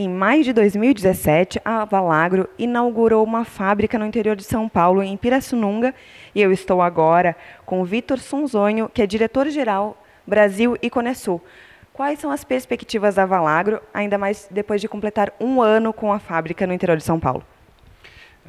Em maio de 2017, a Valagro inaugurou uma fábrica no interior de São Paulo, em Pirassununga, e eu estou agora com o Vitor Sonzonho, que é diretor-geral Brasil e Conesul. Quais são as perspectivas da Valagro, ainda mais depois de completar um ano com a fábrica no interior de São Paulo?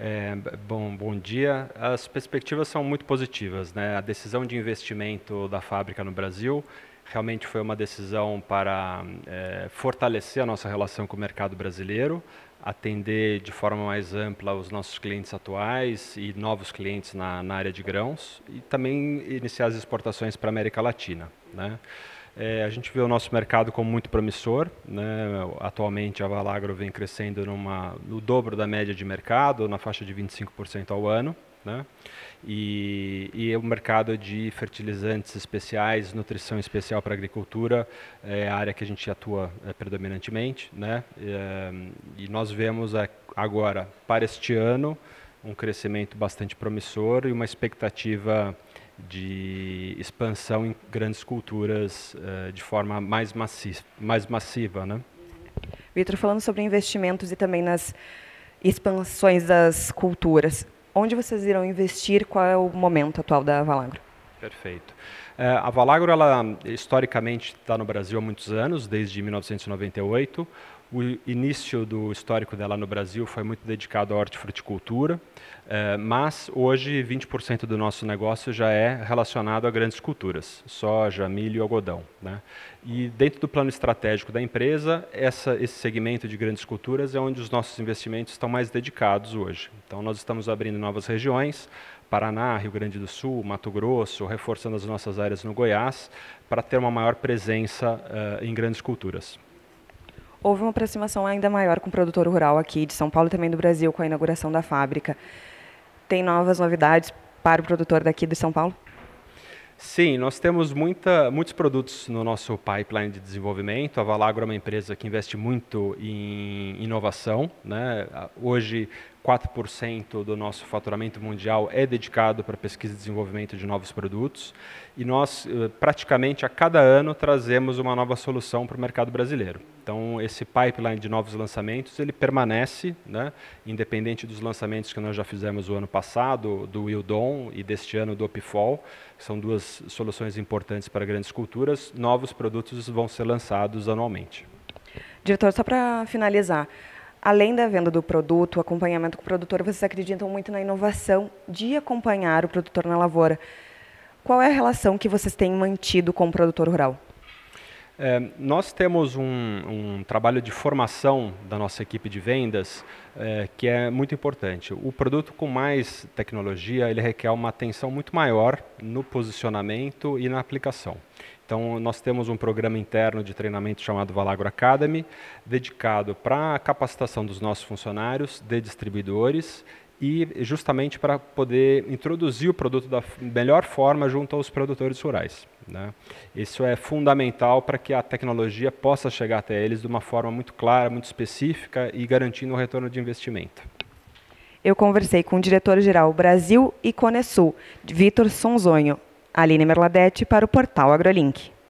É, bom, bom dia. As perspectivas são muito positivas. Né? A decisão de investimento da fábrica no Brasil realmente foi uma decisão para é, fortalecer a nossa relação com o mercado brasileiro, atender de forma mais ampla os nossos clientes atuais e novos clientes na, na área de grãos e também iniciar as exportações para a América Latina. Né? É, a gente vê o nosso mercado como muito promissor. Né? Atualmente, a Valagro vem crescendo numa, no dobro da média de mercado, na faixa de 25% ao ano. Né? E, e, o mercado de fertilizantes especiais, nutrição especial para agricultura é a área que a gente atua é, predominantemente. Né? É, e nós vemos agora, para este ano, um crescimento bastante promissor e uma expectativa de expansão em grandes culturas uh, de forma mais, maciça, mais massiva. Né? Vitor, falando sobre investimentos e também nas expansões das culturas, onde vocês irão investir? Qual é o momento atual da Valagro? Perfeito. Uh, a Valagro, ela, historicamente, está no Brasil há muitos anos, desde 1998. O início do histórico dela no Brasil foi muito dedicado à hortifruticultura, eh, mas hoje 20% do nosso negócio já é relacionado a grandes culturas, soja, milho e algodão. Né? E dentro do plano estratégico da empresa, essa, esse segmento de grandes culturas é onde os nossos investimentos estão mais dedicados hoje. Então nós estamos abrindo novas regiões, Paraná, Rio Grande do Sul, Mato Grosso, reforçando as nossas áreas no Goiás, para ter uma maior presença uh, em grandes culturas houve uma aproximação ainda maior com o produtor rural aqui de São Paulo e também do Brasil com a inauguração da fábrica. Tem novas novidades para o produtor daqui de São Paulo? Sim, nós temos muita, muitos produtos no nosso pipeline de desenvolvimento. A Valagro é uma empresa que investe muito em inovação. Né? Hoje, 4% do nosso faturamento mundial é dedicado para pesquisa e desenvolvimento de novos produtos. E nós, eh, praticamente a cada ano, trazemos uma nova solução para o mercado brasileiro. Então, esse pipeline de novos lançamentos, ele permanece, né, independente dos lançamentos que nós já fizemos o ano passado, do Wildon e deste ano do Opifol, que são duas soluções importantes para grandes culturas, novos produtos vão ser lançados anualmente. Diretor, só para finalizar, além da venda do produto, acompanhamento com o produtor, vocês acreditam muito na inovação de acompanhar o produtor na lavoura. Qual é a relação que vocês têm mantido com o produtor rural? É, nós temos um, um, trabalho de formação da nossa equipe de vendas é, que é muito importante. O produto com mais tecnologia ele requer uma atenção muito maior no posicionamento e na aplicação. Então, nós temos um programa interno de treinamento chamado Valagro Academy, dedicado para a capacitação dos nossos funcionários, de distribuidores e justamente para poder introduzir o produto da melhor forma junto aos produtores rurais. Né? Isso é fundamental para que a tecnologia possa chegar até eles de uma forma muito clara, muito específica e garantindo o retorno de investimento. Eu conversei com o diretor-geral Brasil e Conesul, Vitor Sonzonho, Aline Merladete, para o portal AgroLink.